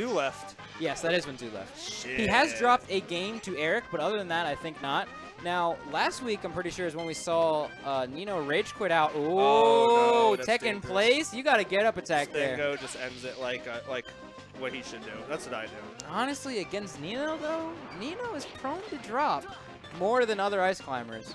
Zoo left. Yes, that is when Zoo left. Shit. He has dropped a game to Eric, but other than that, I think not. Now, last week, I'm pretty sure is when we saw uh, Nino rage quit out. Ooh, Oh, no, in place. You got to get up attack there. Stango just ends it like uh, like what he should do. That's what I do. Honestly, against Nino, though, Nino is prone to drop more than other ice climbers.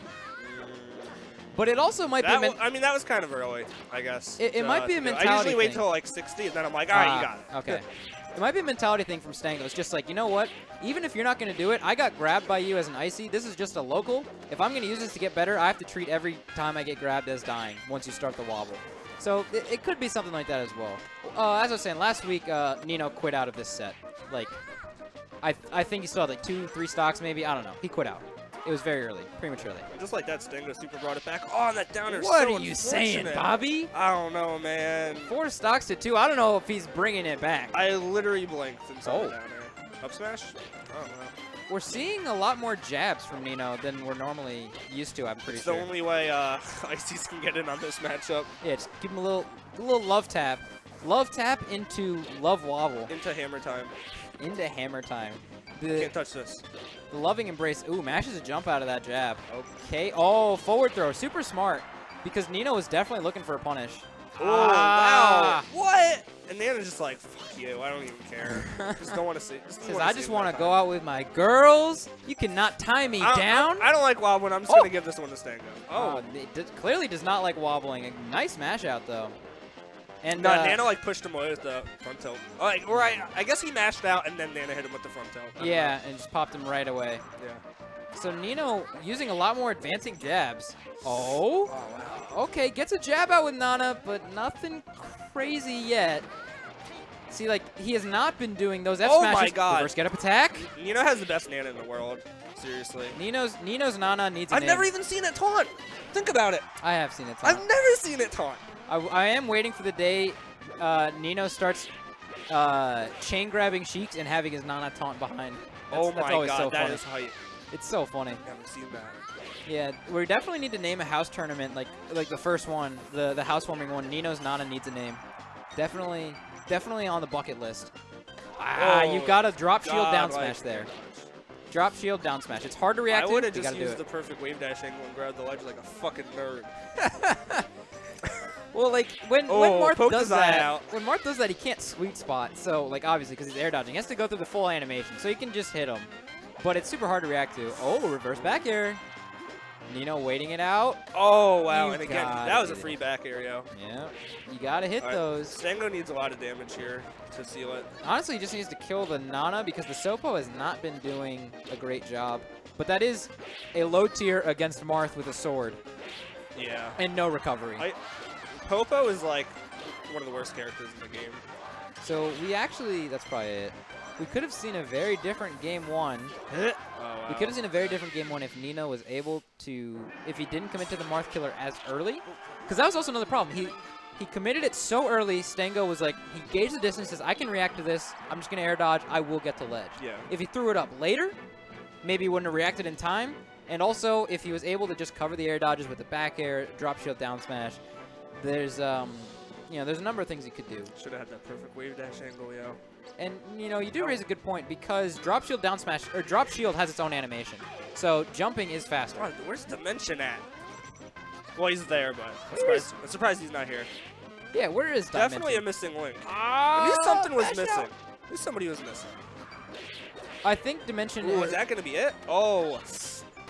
But it also might That be. I mean, that was kind of early, I guess. It- it might be a do. I usually wait thing. till like 60, and then I'm like, all right, Ah, you got it. Okay. It might be a mentality thing from Stango. It's just like, you know what? Even if you're not going to do it, I got grabbed by you as an icy. This is just a local. If I'm going to use this to get better, I have to treat every time I get grabbed as dying once you start the wobble. So it, it could be something like that as well. Uh, as I was saying, last week, uh, Nino quit out of this set. Like, I, I think he still had like two, three stocks maybe. I don't know. He quit out. It was very early, prematurely. Just like that, Stango super brought it back. Oh, that downer. What so are you saying. Bobby? I don't know, man. Four stocks to two. I don't know if he's bringing it back. I literally blinked and saw Oh. downer. Up smash? I don't know. We're seeing a lot more jabs from Nino than we're normally used to, I'm pretty sure. It's sure. the only way uh, Ices can get in on this matchup. yeah, just give him a little, a little love tap. Love tap into love wobble Into hammer time. into hammer time. The, Can't touch this. The loving embrace. Ooh, mashes a jump out of that jab. Okay. Oh, forward throw. Super smart. Because Nino was definitely looking for a punish. Oh, Ah. wow. What? And Nana's just like, fuck you. I don't even care. just don't want to see. Just don't Says, I just want to go out with my girls. You cannot tie me I- I- down. I, don't like wobbling. I'm just Oh. going to give this one to Stango. oh, Oh. it clearly does not like wobbling. A nice mash out, though. And No, uh, Nana like pushed him away with the front tilt. Oh, like, right. I guess he mashed out and then Nana hit him with the front tilt. Yeah, and just popped him right away. Yeah. So Nino using a lot more advancing jabs. Oh, Oh, wow. okay, gets a jab out with Nana, but nothing crazy yet. See, like, he has not been doing those F Oh my smashes. God. Reverse get up attack. Nino has the best Nana in the world. Seriously. Nino's Nino's Nana needs a I've name. never even seen it taunt. Think about it. I have seen it. Taunt. I've never seen it taunt. I, I am waiting for the day uh, Nino starts uh, chain grabbing Sheiks and having his Nana taunt behind. That's, oh that's my always god, so that funny. is hype. It's so funny. Never seen that. Yeah, we definitely need to name a house tournament, like like the first one, the the housewarming one. Nino's Nana needs a name. Definitely, definitely on the bucket list. Ah, you Oh, got a drop shield God, down like- smash there. Drop shield down smash. It's hard to react I to. would have just used the perfect wave dash angle and grabbed the ledge like a fucking nerd. Well, like when Oh, when Marth does that, out. when Marth does that, he can't sweet spot. So like obviously because he's air dodging, he has to go through the full animation. So he can just hit him, but it's super hard to react to. Oh, reverse back air. Nino waiting it out. Oh wow! You and again, that was a free back area. Yeah, you gotta hit right, those. Stango needs a lot of damage here to seal it. Honestly, he just needs to kill the Nana because the Sopo has not been doing a great job. But that is a low tier against Marth with a sword Yeah. and no recovery. I, Popo is like one of the worst characters in the game. so we actually, that's probably it. We could have seen a very different game one. Oh, wow. We could have seen a very different game one if Nino was able to, if he didn't commit to the Marth killer as early. Because that was also another problem. He he committed it so early, Stango was like, he gauged the distance, says, I can react to this. I'm just going to air dodge. I will get to ledge. Yeah. If he threw it up later, maybe he wouldn't have reacted in time. And also, if he was able to just cover the air dodges with the back air, drop shield down smash, there's um, you know, there's a number of things you could do. Should have had that perfect wave dash angle, yo. And you know, you do raise a good point because drop shield down smash or drop shield has its own animation, so jumping is faster. God, where's Dimension at? Well, he's there, but I'm surprised, I'm surprised he's not here. Yeah, where is Dimension? Definitely a missing link. Ah, I knew something was missing. out. I knew somebody was missing. I think Dimension. Ooh, is that gonna be it? Oh,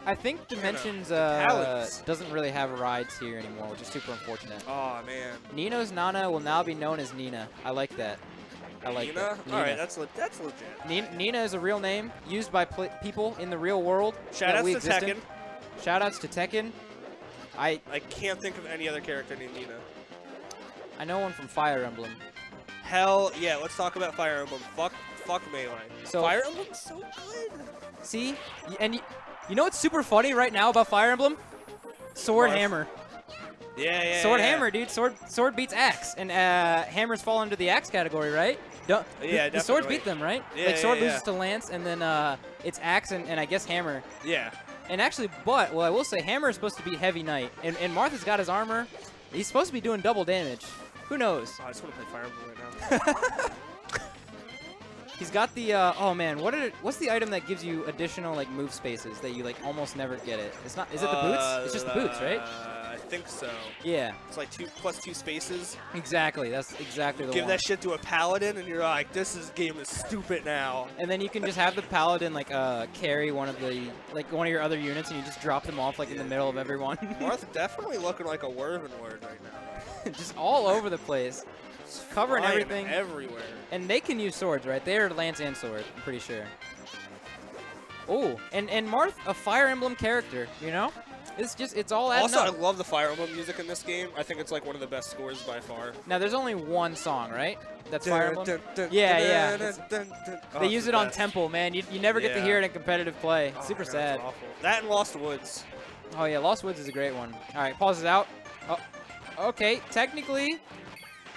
I think Dimension's uh, doesn't really have rides here anymore, which is super unfortunate. oh man. Nino's Nana will now be known as Nina. I like that. I like Nina? that. All right, that's le that's legit. Nina, Nina is a real name used by pl people in the real world. Shout that to exist in. Tekken. Shoutouts to Tekken. I I can't think of any other character named Nina. I know one from Fire Emblem. Hell yeah, let's talk about Fire Emblem. Fuck, fuck Melee. So- Fire Emblem's so good. See, and y you know what's super funny right now about Fire Emblem? Sword? Hammer. Yeah, yeah. Sword yeah. Hammer, dude. Sword Sword beats Axe, and uh, Hammers fall under the Axe category, right? Don't, the- Yeah, the, swords beat them, right? Yeah, like Sword yeah, loses to Lance, and then uh, it's Axe and, and I guess Hammer. Yeah. And actually, but well, I will say Hammer is supposed to be Heavy Knight, and, and Martha's got his armor. He's supposed to be doing double damage. Who knows? Oh, I just want to play Fire Emblem right now. He's got the uh, oh man, what are, what's the item that gives you additional like move spaces that you like almost never get it? It's not. Is it the boots? It's just the boots, right? Uh, I think so. Yeah, It's like two plus two spaces. exactly. That's exactly the Give one. that shit to a paladin, and you're like, this is game is stupid now. and then you can just have the paladin like uh, carry one of the like one of your other units, and you just drop them off like in the middle of everyone, Marth definitely looking like a Wyvern Lord right now. just all over the place, covering flying everything. everywhere. And they can use swords, right? They are lance and sword, I'm pretty sure. Oh, and and Marth, a Fire Emblem character, you know? It's just it's all adding Also, up. I love the Fire Emblem music in this game. I think it's like one of the best scores by far. Now there's only one song, right? That's Fire Emblem. Dun, dun, Yeah, dun, yeah. dun, dun, dun. Oh, they it's use the it on. Temple, man. You, you never get to hear it in competitive play. Oh, Super God, sad. it's awful. That and Lost Woods. Oh yeah, Lost Woods is a great one. All right, pause it out. Oh, okay. Technically,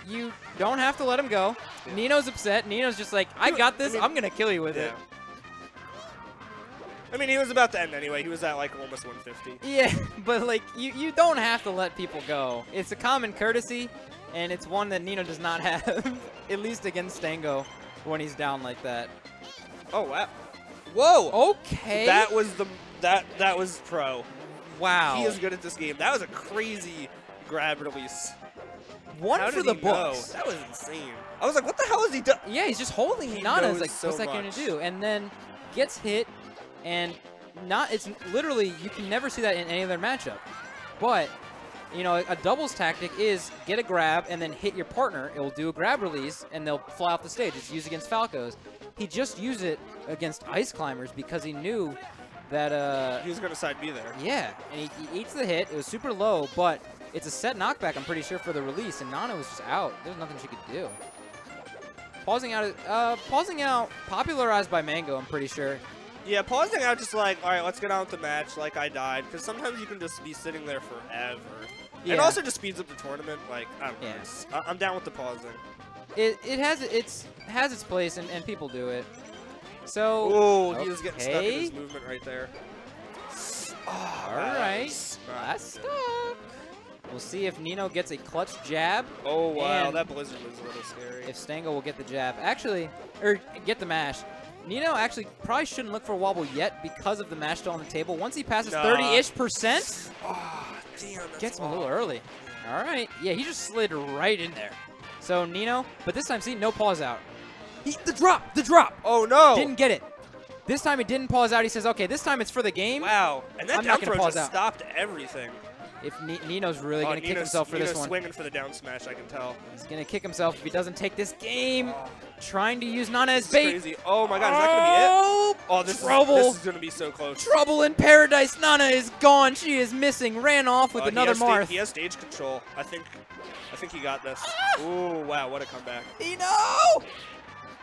you don't have to let him go. Nino's upset. Nino's just like, I got this. I mean- I'm gonna kill you with Yeah. it. I mean, he was about to end anyway. He was at like almost 150. Yeah, but like you, you don't have to let people go. It's a common courtesy, and it's one that Nino does not have, at least against Stango when he's down like that. Oh wow. Whoa. Okay. That was the that that was pro. wow. He is good at this game. That was a crazy grab release. One How for the he know? books. That was insane. I was like, what the hell is he doing? Yeah, he's just holding He Nana. knows like, so what's that going to do? And then gets hit, and not. It's literally you can never see that in any other matchup. But you know, a doubles tactic is get a grab and then hit your partner. It will do a grab release, and they'll fly off the stage. It's used against Falcos. He just used it against Ice Climbers because he knew that. Uh, He was gonna side B there. yeah, and he, he eats the hit. It was super low, but it's a set knockback, I'm pretty sure, for the release, and Nana was just out. There's nothing she could do. Pausing out, uh, pausing out, popularized by Mango, I'm pretty sure. Yeah, pausing out just like, all right, let's get on with the match. Like I died, because sometimes you can just be sitting there forever. Yeah. And also just speeds up the tournament. Like I don't know. Yeah. I'm down with the pausing. It, it has it's has its place, and, and people do it. So, Oh, he was getting stuck in his movement right there. We'll see if Nino gets a clutch jab. Oh wow, that blizzard was a little scary. If Stango will get the jab, actually, or get the mash. Nino actually probably shouldn't look for a wobble yet because of the mash still on the table. Once he passes 30-ish percent, oh, damn, gets him a little early. All right. Yeah, he just slid right in there. So Nino, but this time, see, no pause out. He, the drop, the drop. Oh no! Didn't get it. This time he didn't pause out. He says, okay, this time it's for the game. Wow, and that I'm down throw just out. stopped everything. If Ni- Nino's really oh, going to kick himself for Nino's this one. swinging for the down smash, I can tell. He's going to kick himself if he doesn't take this game. Trying to use Nana as bait. crazy. Oh my god, is that gonna be it? Oh, Oh, this trouble. Is, is gonna be so close. Trouble in paradise. Nana is gone. She is missing. Ran off with Uh, another sta- Marth. he has stage control. I think. I think he got this. Ah! Ooh, wow, what a comeback. Nino!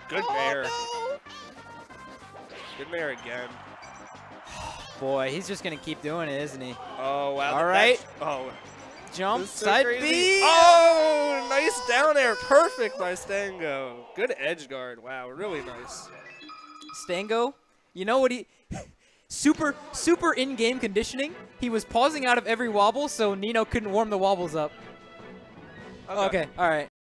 Good oh, mayor. no. Good mayor again. Boy, he's just going to keep doing it, isn't he? Oh wow. All right. Oh. Jump, so side crazy. B. Oh, nice down air. Perfect by Stango. Good edge guard. Wow, really nice. Stango, you know what he... super, super in-game conditioning. He was pausing out of every wobble so Nino couldn't warm the wobbles up. Okay, all right.